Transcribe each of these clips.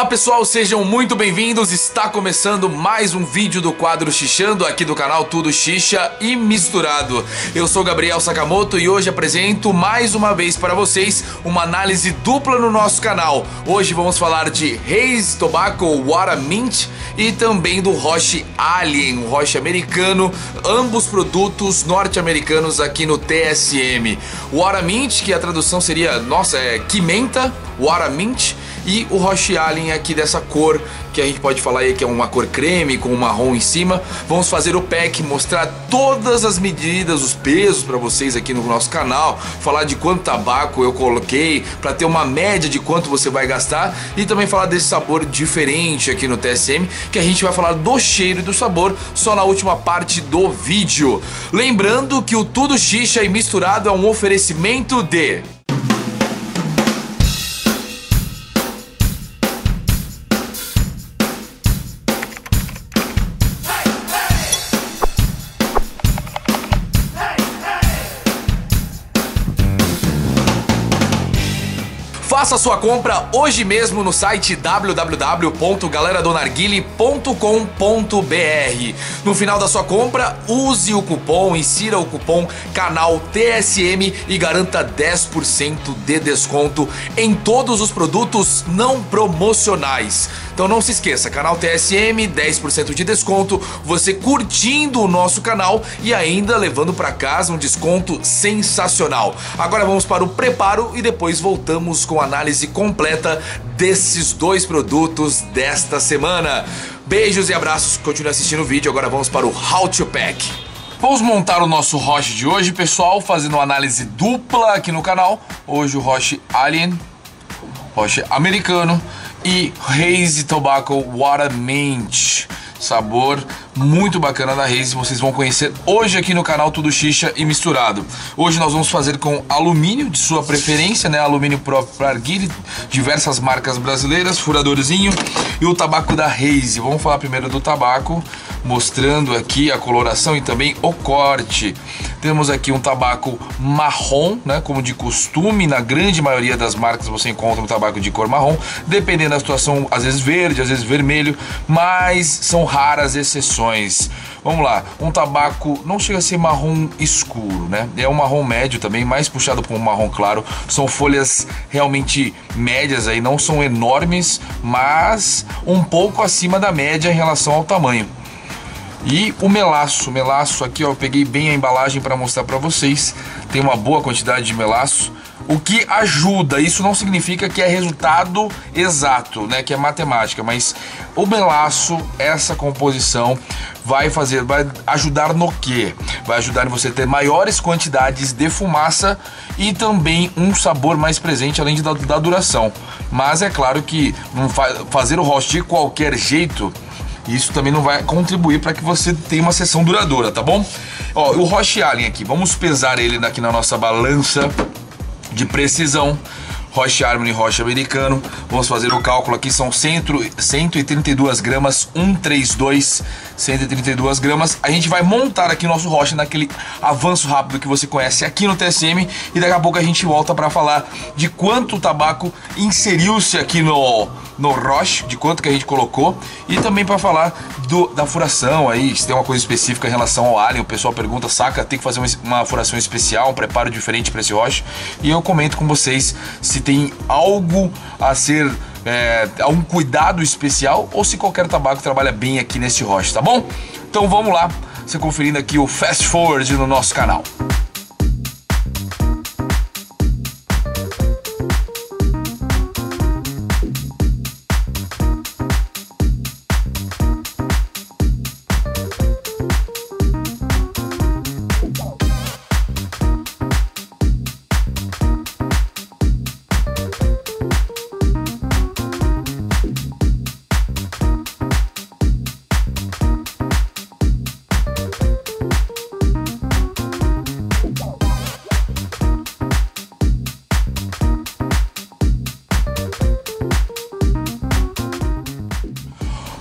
Olá pessoal, sejam muito bem-vindos. Está começando mais um vídeo do quadro Xixando aqui do canal Tudo Xixa e Misturado. Eu sou Gabriel Sakamoto e hoje apresento mais uma vez para vocês uma análise dupla no nosso canal. Hoje vamos falar de Haze Tobacco Water Mint e também do Roche Alien, um Roche americano, ambos produtos norte-americanos aqui no TSM. Water Mint, que a tradução seria, nossa, é Quimenta, Water Mint e o Roche Allen aqui dessa cor, que a gente pode falar aí que é uma cor creme com um marrom em cima. Vamos fazer o pack, mostrar todas as medidas, os pesos para vocês aqui no nosso canal, falar de quanto tabaco eu coloquei, para ter uma média de quanto você vai gastar e também falar desse sabor diferente aqui no TSM, que a gente vai falar do cheiro e do sabor só na última parte do vídeo. Lembrando que o Tudo Xixa e Misturado é um oferecimento de Faça sua compra hoje mesmo no site www.galeradonarguile.com.br. No final da sua compra, use o cupom, insira o cupom canal TSM e garanta 10% de desconto em todos os produtos não promocionais. Então não se esqueça, canal TSM, 10% de desconto, você curtindo o nosso canal e ainda levando para casa um desconto sensacional. Agora vamos para o preparo e depois voltamos com a análise completa desses dois produtos desta semana. Beijos e abraços, continue assistindo o vídeo. Agora vamos para o How to Pack. Vamos montar o nosso Roche de hoje, pessoal, fazendo uma análise dupla aqui no canal. Hoje o Roche Alien, Roche americano e Hazy Tobacco Water Mint sabor muito bacana da Reis, vocês vão conhecer hoje aqui no canal Tudo Xixa e Misturado. Hoje nós vamos fazer com alumínio de sua preferência, né? Alumínio próprio para arguile, diversas marcas brasileiras, furadorzinho e o tabaco da Reis. Vamos falar primeiro do tabaco, mostrando aqui a coloração e também o corte. Temos aqui um tabaco marrom, né? Como de costume, na grande maioria das marcas você encontra um tabaco de cor marrom, dependendo da situação, às vezes verde, às vezes vermelho, mas são raras exceções. Vamos lá, um tabaco não chega a ser marrom escuro, né? É um marrom médio também, mais puxado para um marrom claro. São folhas realmente médias aí, não são enormes, mas um pouco acima da média em relação ao tamanho. E o melaço, melaço aqui ó, eu peguei bem a embalagem para mostrar para vocês. Tem uma boa quantidade de melaço, o que ajuda. Isso não significa que é resultado exato, né, que é matemática, mas o melaço, essa composição vai fazer, vai ajudar no que? Vai ajudar em você ter maiores quantidades de fumaça e também um sabor mais presente além de, da, da duração. Mas é claro que fazer o roast de qualquer jeito isso também não vai contribuir para que você tenha uma sessão duradoura, tá bom? Ó, o Roche Allen aqui, vamos pesar ele aqui na nossa balança de precisão. Roche Harmony, Roche Americano. Vamos fazer o cálculo aqui, são 132 gramas, 132, 132 gramas. A gente vai montar aqui nosso Roche naquele avanço rápido que você conhece aqui no TSM e daqui a pouco a gente volta para falar de quanto o tabaco inseriu-se aqui no, no Roche, de quanto que a gente colocou e também para falar do, da furação aí, se tem uma coisa específica em relação ao Alien, o pessoal pergunta, saca, tem que fazer uma, uma furação especial, um preparo diferente para esse Roche e eu comento com vocês se tem algo a ser é, algum cuidado especial ou se qualquer tabaco trabalha bem aqui nesse roche, tá bom? Então vamos lá, você conferindo aqui o Fast Forward no nosso canal.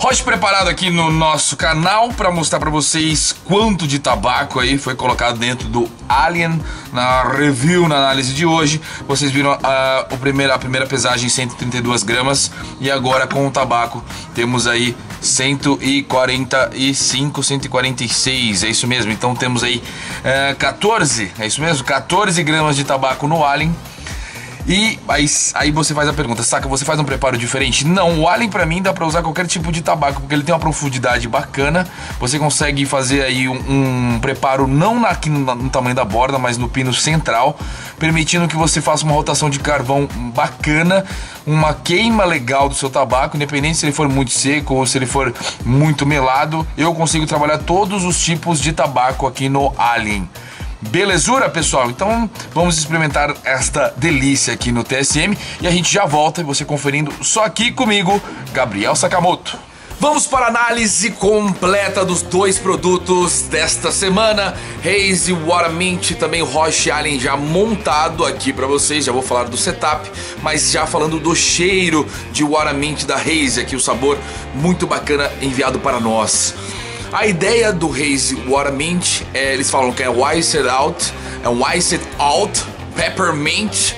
Roche preparado aqui no nosso canal para mostrar para vocês quanto de tabaco aí foi colocado dentro do Alien na review, na análise de hoje. Vocês viram a, o primeiro, a primeira pesagem 132 gramas e agora com o tabaco temos aí 145, 146, é isso mesmo. Então temos aí é, 14, é isso mesmo? 14 gramas de tabaco no Alien e aí, aí você faz a pergunta, saca, você faz um preparo diferente? Não, o Allen para mim dá para usar qualquer tipo de tabaco, porque ele tem uma profundidade bacana. Você consegue fazer aí um, um preparo não aqui no, no, tamanho da borda, mas no pino central, permitindo que você faça uma rotação de carvão bacana, uma queima legal do seu tabaco, independente se ele for muito seco ou se ele for muito melado. Eu consigo trabalhar todos os tipos de tabaco aqui no Alien. Belezura, pessoal? Então vamos experimentar esta delícia aqui no TSM e a gente já volta e você conferindo só aqui comigo, Gabriel Sakamoto. Vamos para a análise completa dos dois produtos desta semana. Haze Water Mint, também Roche Allen já montado aqui para vocês. Já vou falar do setup, mas já falando do cheiro de Water Mint da Haze aqui, o sabor muito bacana enviado para nós. A ideia do Haze Watermint, é, eles falam que é Wised Out, é um Wised Out Peppermint,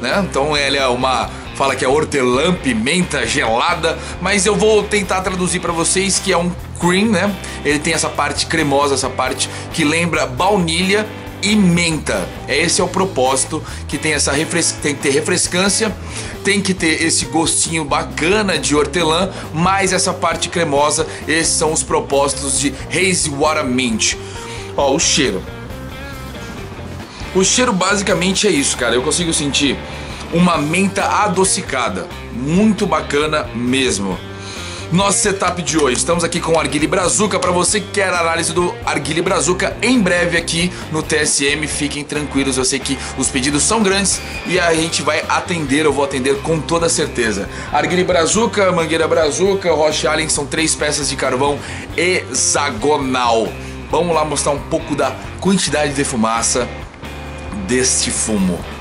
né? Então ele é uma fala que é hortelã, pimenta gelada, mas eu vou tentar traduzir para vocês que é um cream, né? Ele tem essa parte cremosa, essa parte que lembra baunilha e menta. Esse é o propósito que tem essa refres... tem que ter refrescância, tem que ter esse gostinho bacana de hortelã, mais essa parte cremosa. Esses são os propósitos de Hazy Water Mint. Ó, o cheiro. O cheiro basicamente é isso, cara. Eu consigo sentir uma menta adocicada. Muito bacana mesmo nosso setup de hoje. Estamos aqui com o Arguile Brazuca. Para você que quer análise do Arguile Brazuca, em breve aqui no TSM, fiquem tranquilos. Eu sei que os pedidos são grandes e a gente vai atender, eu vou atender com toda certeza. Arguile Brazuca, Mangueira Brazuca, Roche Allen são três peças de carvão hexagonal. Vamos lá mostrar um pouco da quantidade de fumaça deste fumo.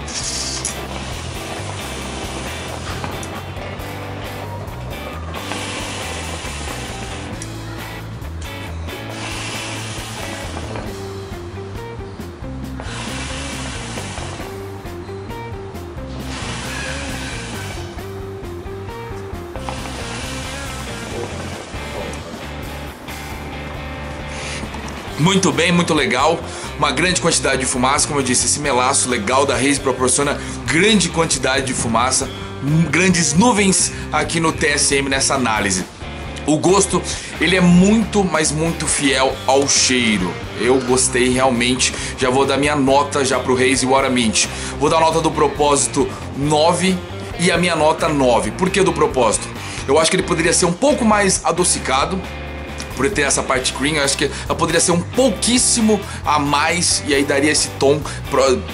Muito bem, muito legal. Uma grande quantidade de fumaça, como eu disse, esse melaço legal da Reis proporciona grande quantidade de fumaça, grandes nuvens aqui no TSM nessa análise. O gosto, ele é muito, mas muito fiel ao cheiro. Eu gostei realmente. Já vou dar minha nota já pro Reis e Water Mint. Vou dar a nota do propósito 9 e a minha nota 9. Por que do propósito? Eu acho que ele poderia ser um pouco mais adocicado, por ter essa parte cream, eu acho que ela poderia ser um pouquíssimo a mais e aí daria esse tom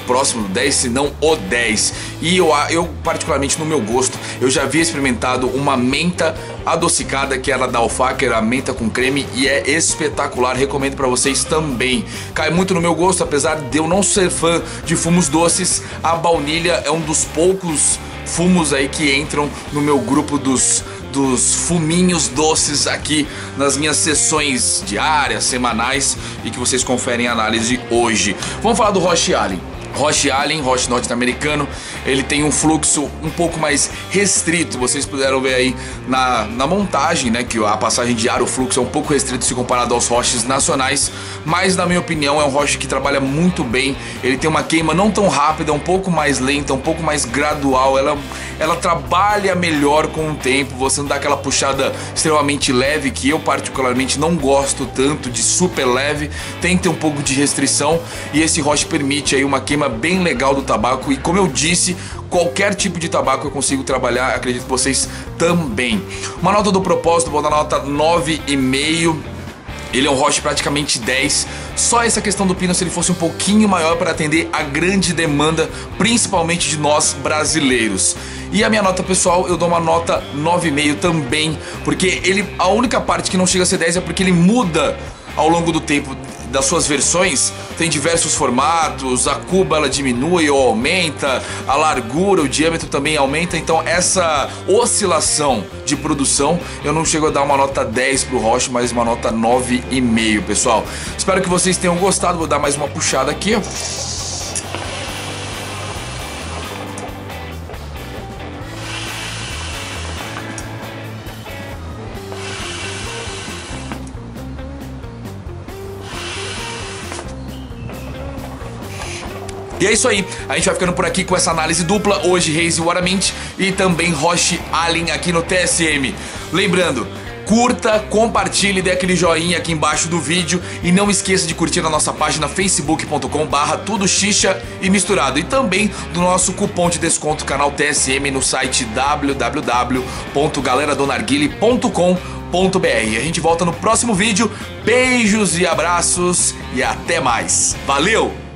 próximo do 10, se não o 10. E eu, eu, particularmente no meu gosto, eu já havia experimentado uma menta adocicada que era da Alfaker, a menta com creme e é espetacular, recomendo para vocês também. Cai muito no meu gosto, apesar de eu não ser fã de fumos doces, a baunilha é um dos poucos fumos aí que entram no meu grupo dos dos fuminhos doces aqui nas minhas sessões diárias, semanais e que vocês conferem a análise hoje. Vamos falar do Roche Allen. Roche Allen, Roche norte-americano, ele tem um fluxo um pouco mais restrito. Vocês puderam ver aí na, na montagem, né, que a passagem de ar, o fluxo é um pouco restrito se comparado aos roches nacionais, mas na minha opinião é um roche que trabalha muito bem. Ele tem uma queima não tão rápida, um pouco mais lenta, um pouco mais gradual. Ela, ela trabalha melhor com o tempo. Você não dá aquela puxada extremamente leve que eu particularmente não gosto tanto de super leve. Tem que ter um pouco de restrição e esse roche permite aí uma queima bem legal do tabaco e como eu disse, qualquer tipo de tabaco eu consigo trabalhar, acredito que vocês também. Uma nota do propósito, vou dar nota 9,5. Ele é um Roche praticamente 10. Só essa questão do pino, se ele fosse um pouquinho maior para atender a grande demanda, principalmente de nós brasileiros. E a minha nota pessoal, eu dou uma nota 9,5 também, porque ele a única parte que não chega a ser 10 é porque ele muda ao longo do tempo das suas versões tem diversos formatos, a cuba ela diminui ou aumenta, a largura, o diâmetro também aumenta, então essa oscilação de produção eu não chego a dar uma nota 10 pro Roche, mas uma nota 9,5, pessoal. Espero que vocês tenham gostado, vou dar mais uma puxada aqui. E é isso aí, a gente vai ficando por aqui com essa análise dupla, hoje Reis e Waramint e também Roche Allen aqui no TSM. Lembrando, curta, compartilhe, dê aquele joinha aqui embaixo do vídeo e não esqueça de curtir a nossa página facebook.com barra tudo xixa e misturado e também do nosso cupom de desconto canal TSM no site www.galeradonarguile.com.br. A gente volta no próximo vídeo, beijos e abraços e até mais. Valeu!